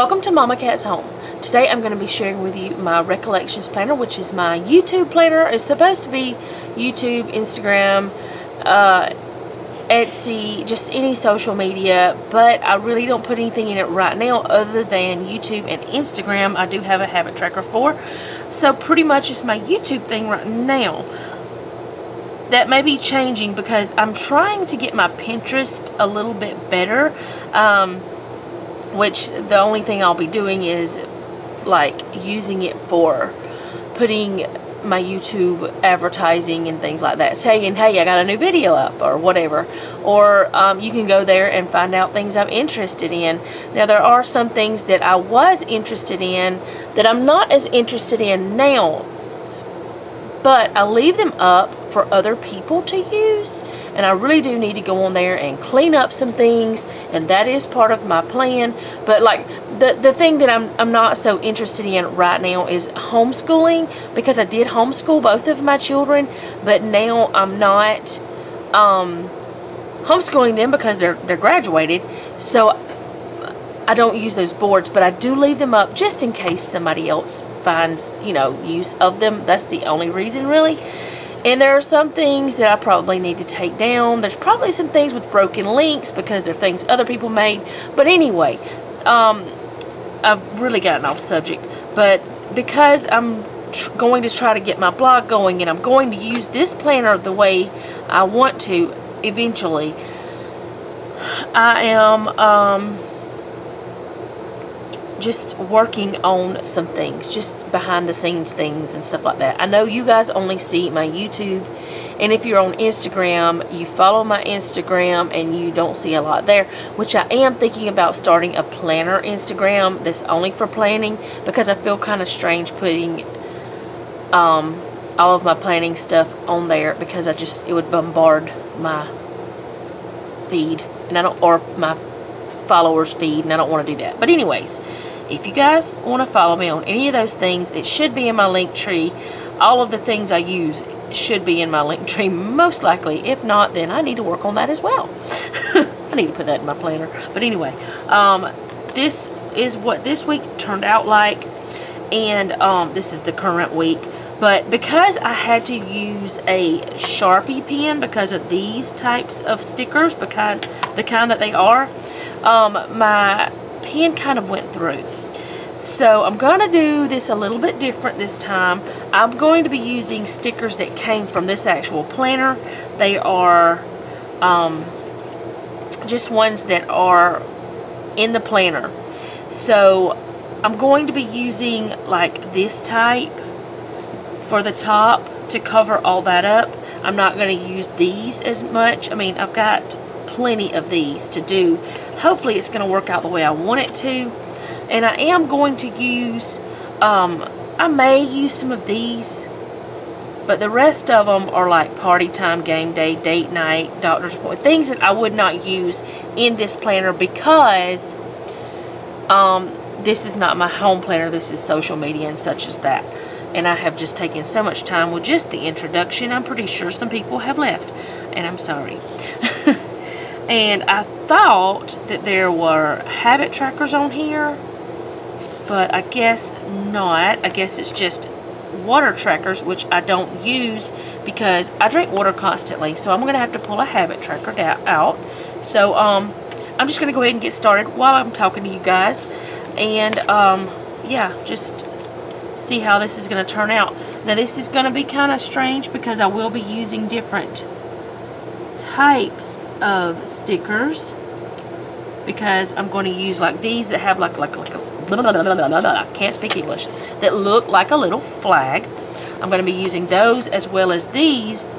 Welcome to Mama Kat's Home. Today I'm going to be sharing with you my recollections planner, which is my YouTube planner. It's supposed to be YouTube, Instagram, uh, Etsy, just any social media, but I really don't put anything in it right now other than YouTube and Instagram. I do have a habit tracker for, so pretty much it's my YouTube thing right now. That may be changing because I'm trying to get my Pinterest a little bit better, um, which the only thing I'll be doing is like using it for putting my YouTube advertising and things like that. Saying hey I got a new video up or whatever. Or um, you can go there and find out things I'm interested in. Now there are some things that I was interested in that I'm not as interested in now but I leave them up for other people to use and I really do need to go on there and clean up some things and that is part of my plan. But like the the thing that I'm, I'm not so interested in right now is homeschooling because I did homeschool both of my children but now I'm not um, homeschooling them because they're they're graduated. So I don't use those boards but I do leave them up just in case somebody else finds you know use of them. That's the only reason really and there are some things that I probably need to take down. There's probably some things with broken links because they're things other people made. But anyway, um, I've really gotten off subject. But because I'm going to try to get my blog going and I'm going to use this planner the way I want to eventually, I am... Um, just working on some things, just behind the scenes things and stuff like that. I know you guys only see my YouTube, and if you're on Instagram, you follow my Instagram and you don't see a lot there, which I am thinking about starting a planner Instagram that's only for planning because I feel kind of strange putting um, all of my planning stuff on there because I just, it would bombard my feed and I don't, or my followers feed and I don't want to do that. But anyways, if you guys want to follow me on any of those things, it should be in my Linktree. All of the things I use should be in my Linktree, most likely. If not, then I need to work on that as well. I need to put that in my planner. But anyway, um, this is what this week turned out like. And um, this is the current week. But because I had to use a Sharpie pen because of these types of stickers, because the kind that they are, um, my pen kind of went through. So I'm going to do this a little bit different this time. I'm going to be using stickers that came from this actual planner. They are um, just ones that are in the planner. So I'm going to be using like this type for the top to cover all that up. I'm not going to use these as much. I mean, I've got plenty of these to do. Hopefully it's going to work out the way I want it to. And I am going to use, um, I may use some of these, but the rest of them are like party time, game day, date night, doctor's appointment, things that I would not use in this planner because um, this is not my home planner, this is social media and such as that. And I have just taken so much time with just the introduction. I'm pretty sure some people have left, and I'm sorry. and I thought that there were habit trackers on here but I guess not. I guess it's just water trackers, which I don't use because I drink water constantly. So I'm going to have to pull a habit tracker out. So um, I'm just going to go ahead and get started while I'm talking to you guys. And um, yeah, just see how this is going to turn out. Now this is going to be kind of strange because I will be using different types of stickers because I'm going to use like these that have like like like blah, can't speak English, that look like a little flag. I'm going to be using those as well as these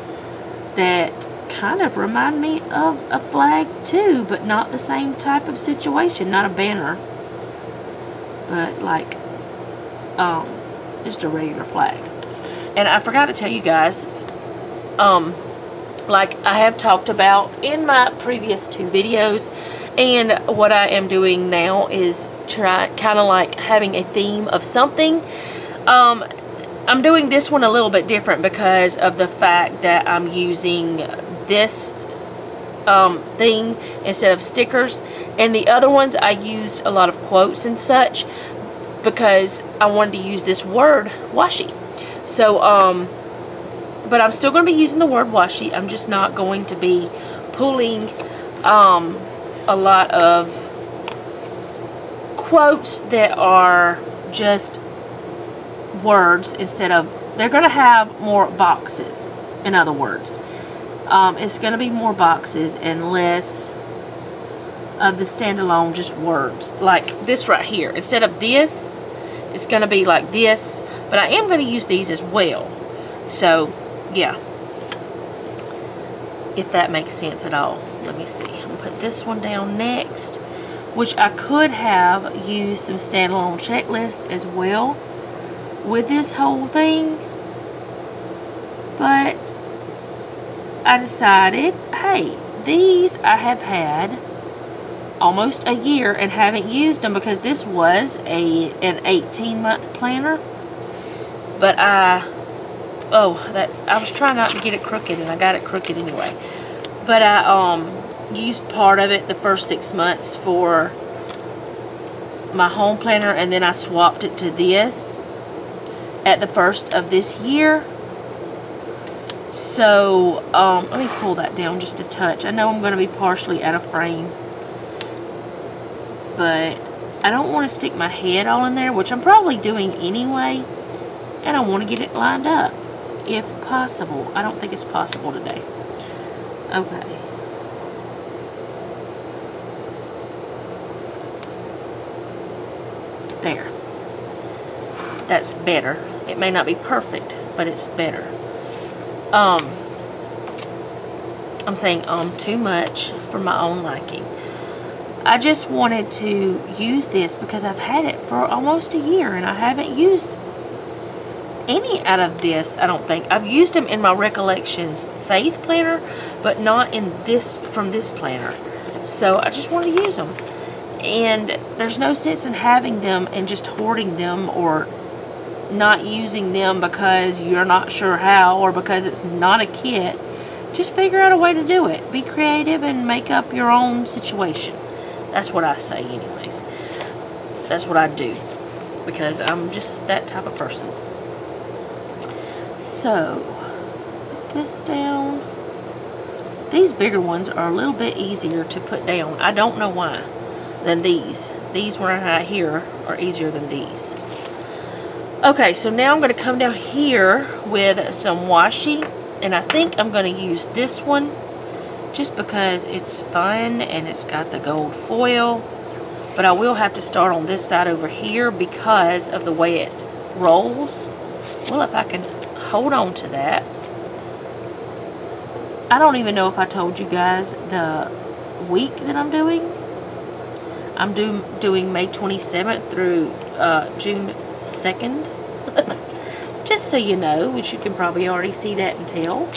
that kind of remind me of a flag too, but not the same type of situation, not a banner, but like um, just a regular flag. And I forgot to tell you guys, um, like I have talked about in my previous two videos, and what I am doing now is try kind of like having a theme of something. Um, I'm doing this one a little bit different because of the fact that I'm using this um, thing instead of stickers. And the other ones I used a lot of quotes and such because I wanted to use this word washi. So, um, but I'm still going to be using the word washi. I'm just not going to be pulling um, a lot of quotes that are just words instead of, they're going to have more boxes, in other words. Um, it's going to be more boxes and less of the standalone just words. Like this right here. Instead of this, it's going to be like this. But I am going to use these as well. So, yeah. If that makes sense at all. Let me see. This one down next. Which I could have used some standalone checklist as well with this whole thing. But I decided, hey, these I have had almost a year and haven't used them because this was a an 18 month planner. But I, oh, that I was trying not to get it crooked and I got it crooked anyway. But I um used part of it the first six months for my home planner and then I swapped it to this at the first of this year so, um, let me pull that down just a touch. I know I'm going to be partially out of frame. But I don't want to stick my head all in there, which I'm probably doing anyway. And I want to get it lined up, if possible. I don't think it's possible today. Okay. There. That's better. It may not be perfect, but it's better um, I'm saying um too much for my own liking. I just wanted to use this because I've had it for almost a year and I haven't used any out of this, I don't think. I've used them in my Recollections Faith Planner, but not in this, from this planner. So I just wanted to use them. And there's no sense in having them and just hoarding them or not using them because you're not sure how or because it's not a kit, just figure out a way to do it. Be creative and make up your own situation. That's what I say anyways. That's what I do because I'm just that type of person. So, put this down. These bigger ones are a little bit easier to put down. I don't know why than these. These right here are easier than these. Okay, so now I'm going to come down here with some washi. And I think I'm going to use this one just because it's fun and it's got the gold foil. But I will have to start on this side over here because of the way it rolls. Well, if I can hold on to that. I don't even know if I told you guys the week that I'm doing. I'm do, doing May 27th through uh, June 2nd. Just so you know, which you can probably already see that and tell.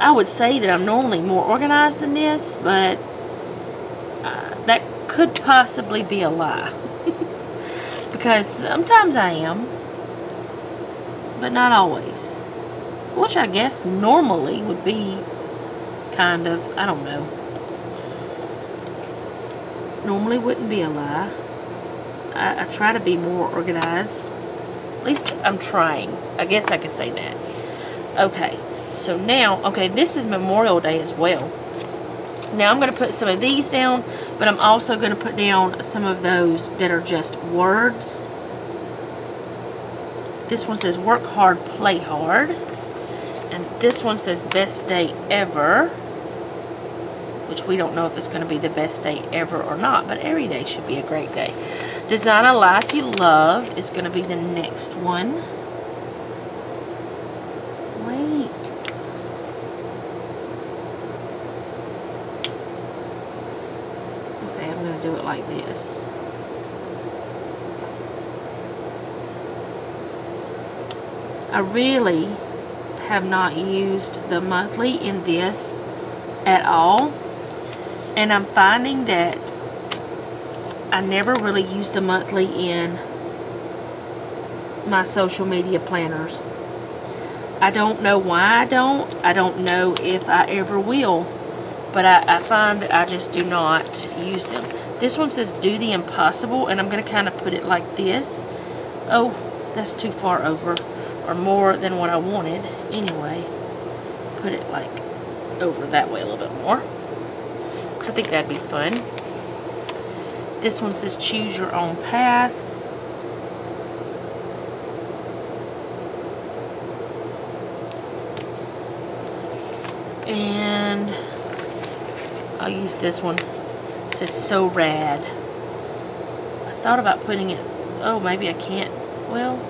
I would say that I'm normally more organized than this, but uh, that could possibly be a lie. because sometimes I am, but not always. Which I guess normally would be kind of, I don't know. Normally wouldn't be a lie. I, I try to be more organized. At least I'm trying. I guess I could say that. Okay, so now, okay, this is Memorial Day as well. Now I'm going to put some of these down, but I'm also going to put down some of those that are just words. This one says work hard, play hard. And this one says best day ever which we don't know if it's going to be the best day ever or not, but every day should be a great day. Design a Life You Love is going to be the next one. Wait. Okay, I'm going to do it like this. I really have not used the monthly in this at all and I'm finding that I never really use the monthly in my social media planners. I don't know why I don't. I don't know if I ever will. But I, I find that I just do not use them. This one says do the impossible, and I'm going to kind of put it like this. Oh, that's too far over, or more than what I wanted. Anyway, put it like over that way a little bit more. Because I think that'd be fun. This one says choose your own path. And I'll use this one. It says so rad. I thought about putting it, oh, maybe I can't. Well,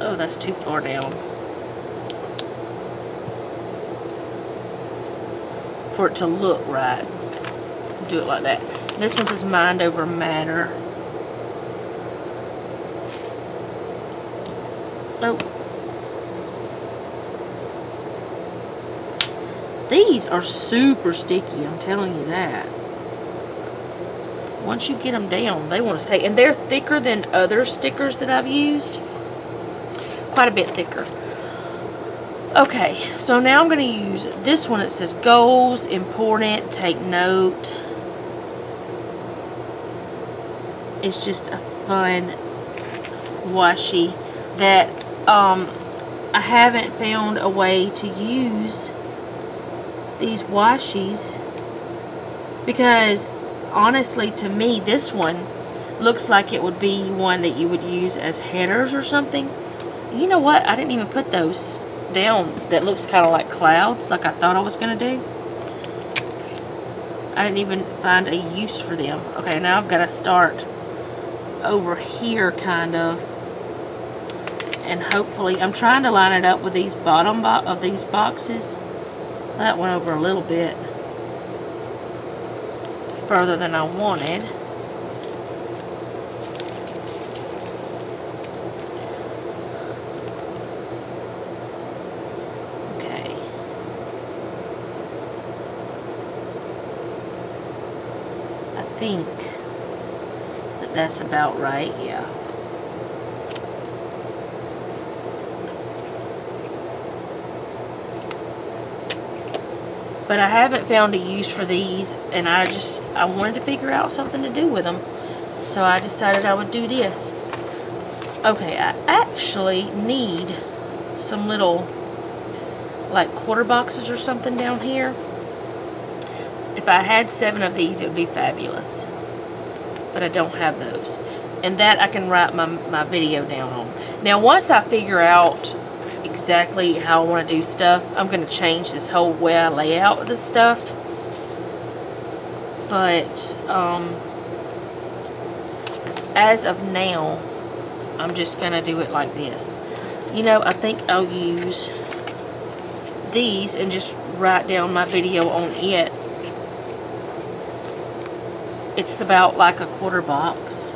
oh, that's too far down. For it to look right. Do it like that. This one says mind over matter. Oh. These are super sticky, I'm telling you that. Once you get them down, they want to stay. And they're thicker than other stickers that I've used. Quite a bit thicker. Okay, so now I'm going to use this one. It says goals, important, take note. It's just a fun washi that um, I haven't found a way to use these washies because honestly to me this one looks like it would be one that you would use as headers or something. You know what? I didn't even put those down that looks kind of like clouds like I thought I was gonna do. I didn't even find a use for them. Okay now I've got to start over here kind of and hopefully I'm trying to line it up with these bottom of these boxes that went over a little bit further than I wanted. Okay. I think that that's about right, yeah. But I haven't found a use for these, and I just, I wanted to figure out something to do with them. So I decided I would do this. Okay, I actually need some little, like, quarter boxes or something down here. If I had seven of these, it would be fabulous. But I don't have those. And that I can write my, my video down on. Now, once I figure out exactly how I want to do stuff. I'm going to change this whole way I lay out the stuff. But, um, as of now, I'm just going to do it like this. You know, I think I'll use these and just write down my video on it. It's about like a quarter box.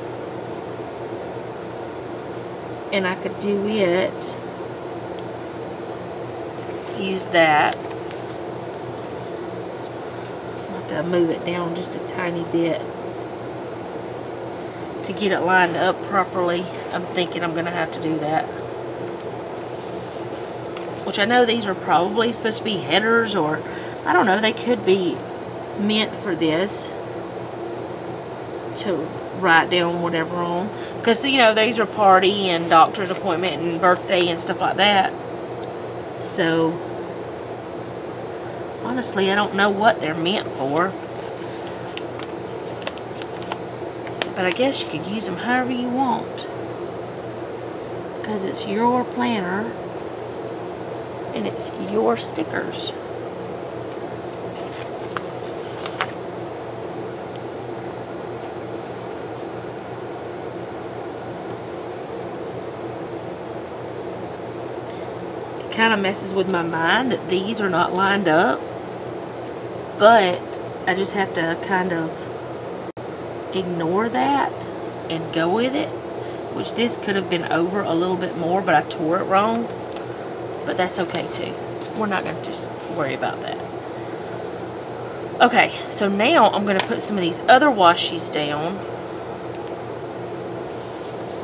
And I could do it use that. I'll have to move it down just a tiny bit to get it lined up properly. I'm thinking I'm to have to do that. Which I know these are probably supposed to be headers or, I don't know, they could be meant for this to write down whatever on. Because, you know, these are party and doctor's appointment and birthday and stuff like that. So, honestly, I don't know what they're meant for. But I guess you could use them however you want. Because it's your planner. And it's your stickers. Kind of messes with my mind that these are not lined up but I just have to kind of ignore that and go with it. Which this could have been over a little bit more, but I tore it wrong. But that's okay too. We're not going to just worry about that. Okay, so now I'm going to put some of these other washies down.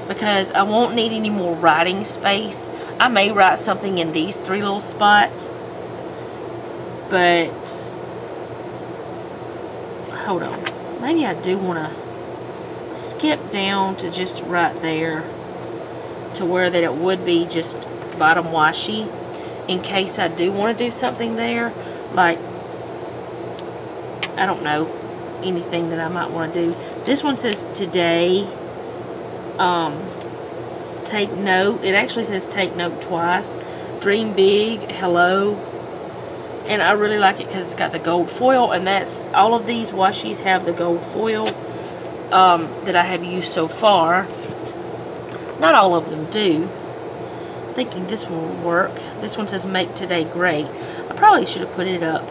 because I won't need any more writing space. I may write something in these three little spots, but hold on. Maybe I do want to skip down to just right there to where that it would be just bottom washi in case I do want to do something there like I don't know anything that I might want to do this one says today um, take note it actually says take note twice. Dream big hello. And I really like it because it's got the gold foil and that's all of these washies have the gold foil um, that I have used so far. Not all of them do. Thinking this one will work. This one says make today great. I probably should have put it up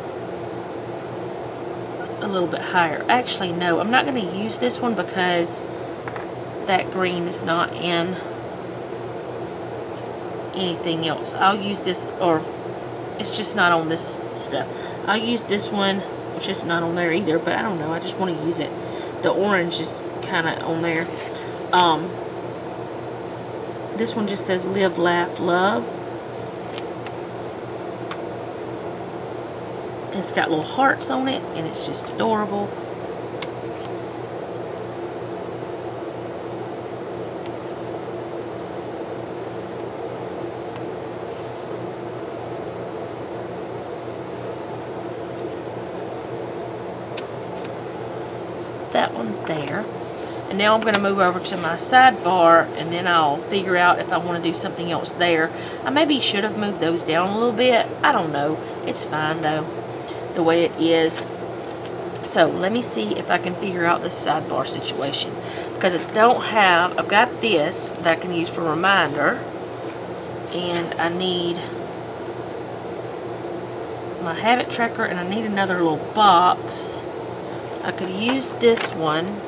a little bit higher. Actually no I'm not going to use this one because that green is not in anything else I'll use this or it's just not on this stuff. I'll use this one, which is not on there either, but I don't know. I just want to use it. The orange is kind of on there. Um, this one just says live, laugh, love. It's got little hearts on it, and it's just adorable. that one there. And now I'm going to move over to my sidebar and then I'll figure out if I want to do something else there. I maybe should have moved those down a little bit. I don't know. It's fine though, the way it is. So let me see if I can figure out this sidebar situation. Because I don't have, I've got this that I can use for reminder. And I need my habit tracker and I need another little box I could use this one.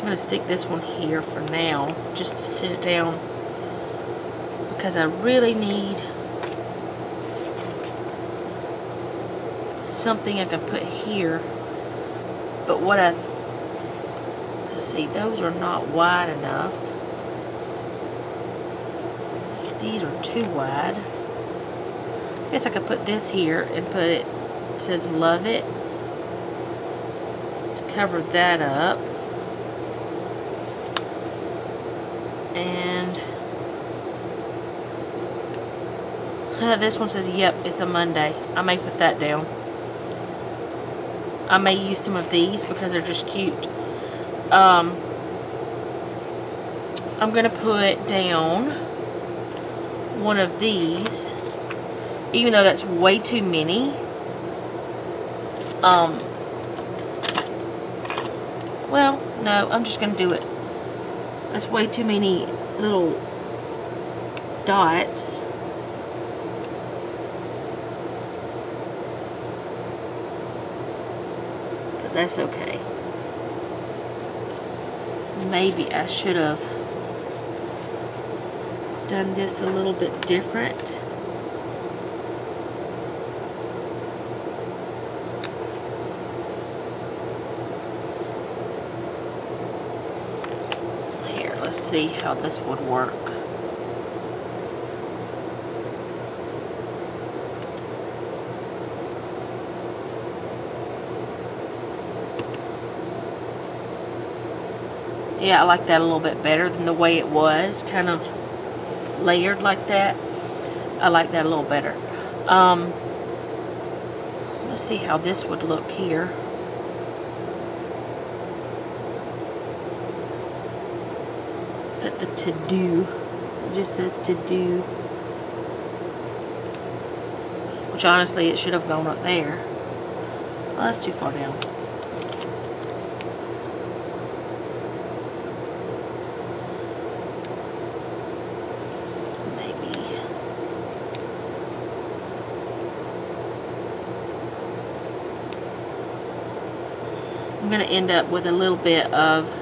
I'm going to stick this one here for now, just to sit it down, because I really need something I can put here. But what I, let's see, those are not wide enough. These are too wide. I guess I could put this here and put it, it says love it cover that up. And uh, this one says, yep, it's a Monday. I may put that down. I may use some of these because they're just cute. Um, I'm going to put down one of these, even though that's way too many. Um, well, no, I'm just going to do it. That's way too many little dots. But that's okay. Maybe I should have done this a little bit different. See how this would work. Yeah, I like that a little bit better than the way it was, kind of layered like that. I like that a little better. Um, let's see how this would look here. the to do. It just says to do. Which honestly, it should have gone up there. Oh, that's too far down. Maybe. I'm going to end up with a little bit of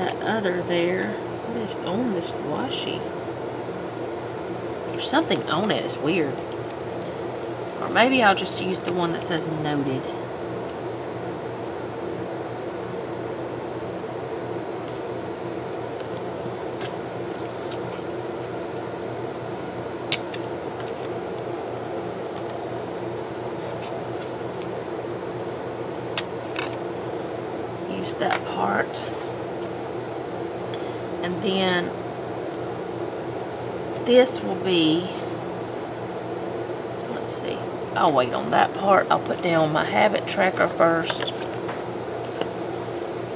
that other there. What is on this washi? There's something on it. It's weird. Or maybe I'll just use the one that says noted. Use that part. And then this will be, let's see, I'll wait on that part. I'll put down my habit tracker first.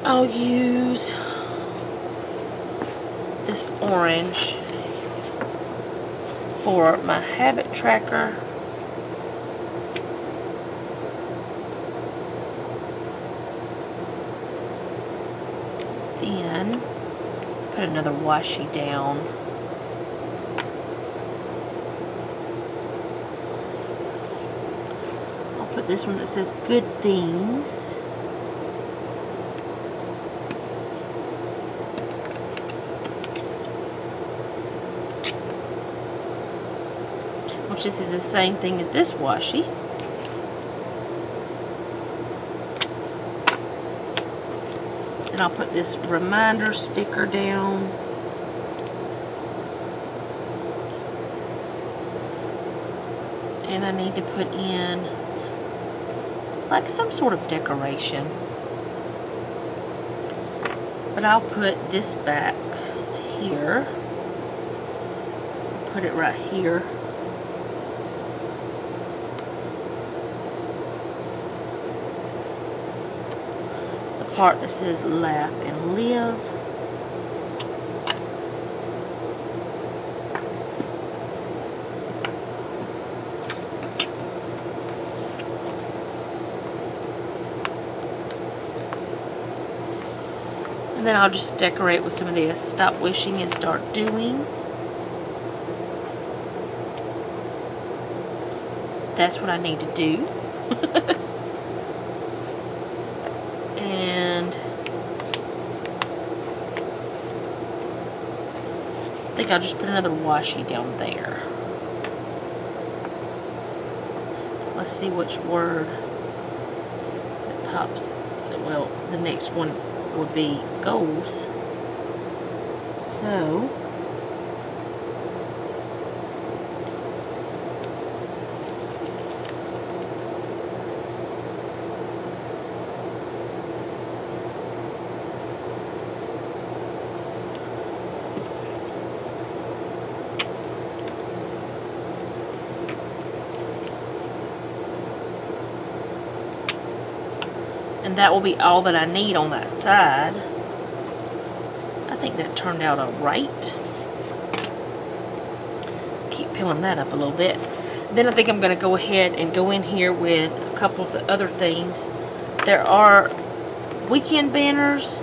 I'll use this orange for my habit tracker. Then put another washi down. I'll put this one that says good things. which this is the same thing as this washi. Then I'll put this reminder sticker down. And I need to put in like some sort of decoration. But I'll put this back here. Put it right here. The part that says laugh and live. And then I'll just decorate with some of this stop wishing and start doing. That's what I need to do. And I think I'll just put another washi down there. Let's see which word that pops. Well, the next one would be goals. So, And that will be all that I need on that side. I think that turned out alright. Keep peeling that up a little bit. Then I think I'm going to go ahead and go in here with a couple of the other things. There are weekend banners.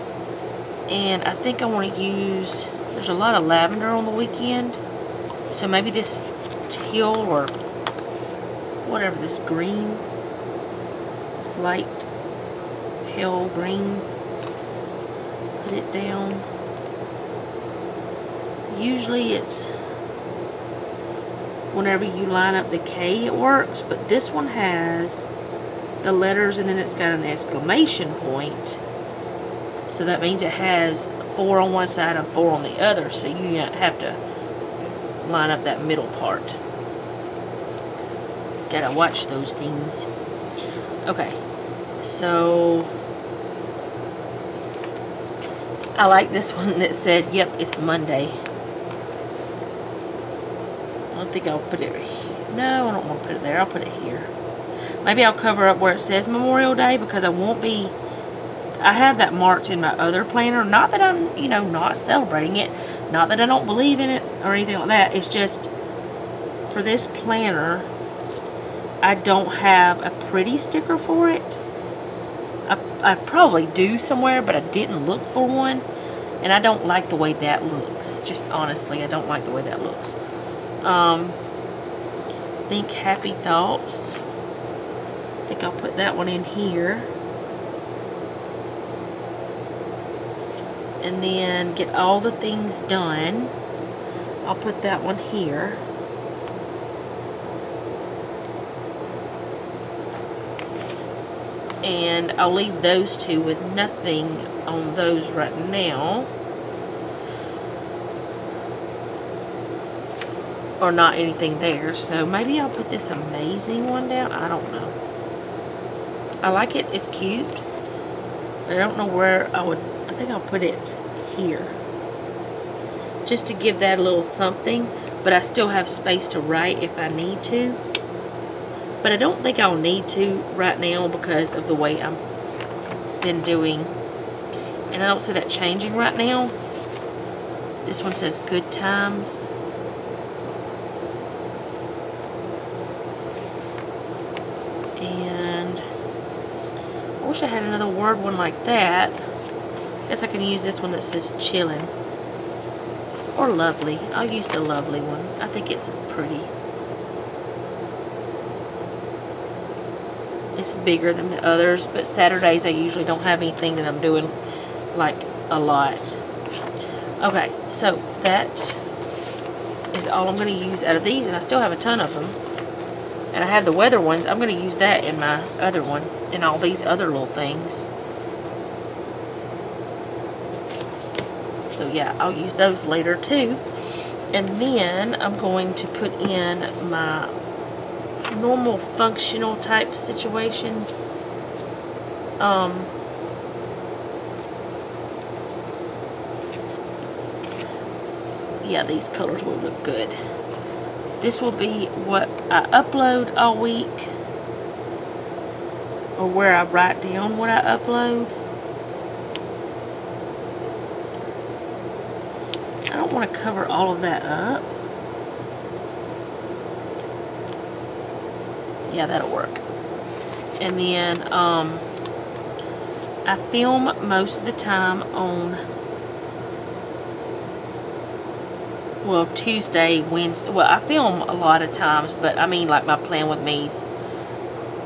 And I think I want to use, there's a lot of lavender on the weekend. So maybe this teal or whatever, this green, this light pale green. Put it down. Usually it's whenever you line up the K it works, but this one has the letters and then it's got an exclamation point. So that means it has four on one side and four on the other. So you have to line up that middle part. Gotta watch those things. Okay, so I like this one that said, yep, it's Monday. I don't think I'll put it here. No, I don't want to put it there. I'll put it here. Maybe I'll cover up where it says Memorial Day because I won't be... I have that marked in my other planner. Not that I'm, you know, not celebrating it. Not that I don't believe in it or anything like that. It's just for this planner, I don't have a pretty sticker for it. I probably do somewhere, but I didn't look for one. And I don't like the way that looks. Just honestly, I don't like the way that looks. Um, think Happy Thoughts. I think I'll put that one in here. And then get all the things done. I'll put that one here. And I'll leave those two with nothing on those right now. or not anything there. So maybe I'll put this amazing one down. I don't know. I like it. It's cute. But I don't know where I would, I think I'll put it here. Just to give that a little something. But I still have space to write if I need to. But I don't think I'll need to right now because of the way I've been doing. And I don't see that changing right now. This one says good times. And I wish I had another word one like that. I guess I can use this one that says chilling. Or lovely. I'll use the lovely one. I think it's pretty. It's bigger than the others, but Saturdays I usually don't have anything that I'm doing like a lot. Okay, so that is all I'm going to use out of these, and I still have a ton of them. And I have the weather ones. I'm going to use that in my other one, and all these other little things. So yeah, I'll use those later too. And then I'm going to put in my normal functional type situations. Um, yeah, these colors will look good. This will be what I upload all week or where I write down what I upload. I don't want to cover all of that up. Yeah, that'll work. And then um, I film most of the time on well, Tuesday, Wednesday. Well, I film a lot of times, but I mean like my plan with me's.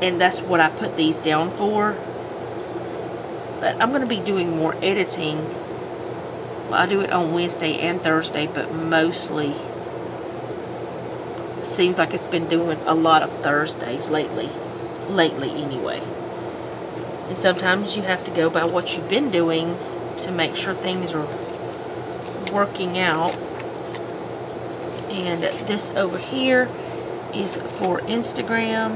And that's what I put these down for. But I'm going to be doing more editing. Well, I do it on Wednesday and Thursday, but mostly seems like it's been doing a lot of Thursdays lately. Lately, anyway. And sometimes you have to go by what you've been doing to make sure things are working out and this over here is for Instagram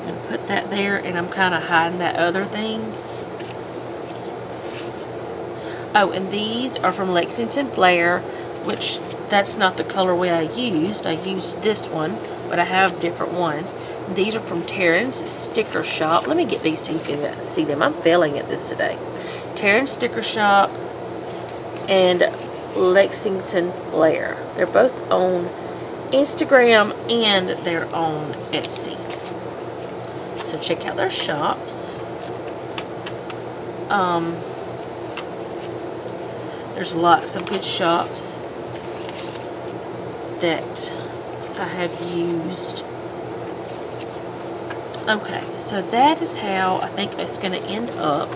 I'm going to put that there and I'm kind of hiding that other thing oh and these are from Lexington Flair which that's not the colorway I used I used this one but I have different ones these are from Terran's Sticker Shop let me get these so you can see them I'm failing at this today Terran's Sticker Shop and Lexington Flair. They're both on Instagram and they're on Etsy. So check out their shops. Um, there's lots of good shops that I have used. Okay, so that is how I think it's going to end up.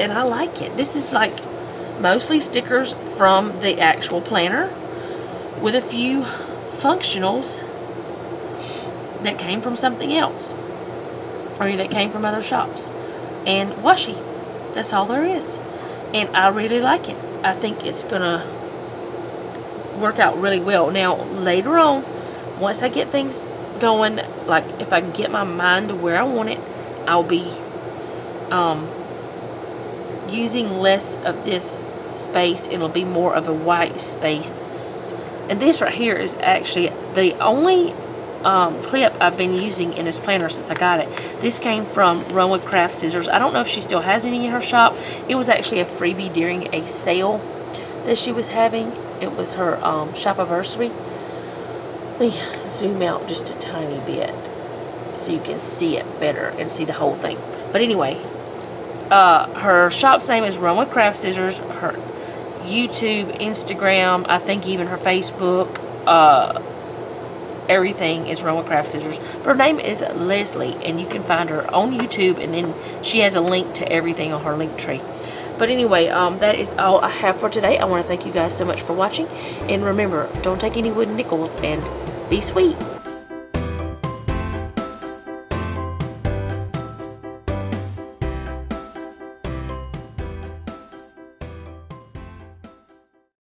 And I like it. This is like mostly stickers from the actual planner with a few functionals that came from something else or that came from other shops and washi that's all there is and I really like it I think it's gonna work out really well now later on once I get things going like if I get my mind to where I want it I'll be um, using less of this space it'll be more of a white space. And this right here is actually the only um, clip I've been using in this planner since I got it. This came from Runway Craft Scissors. I don't know if she still has any in her shop. It was actually a freebie during a sale that she was having. It was her um, shop anniversary. Let me zoom out just a tiny bit so you can see it better and see the whole thing. But anyway, uh, her shop's name is Runway Craft Scissors. Her YouTube, Instagram, I think even her Facebook, uh, everything is Runway Craft Scissors. But her name is Leslie, and you can find her on YouTube, and then she has a link to everything on her Linktree. But anyway, um, that is all I have for today. I want to thank you guys so much for watching. And remember, don't take any wooden nickels, and be sweet.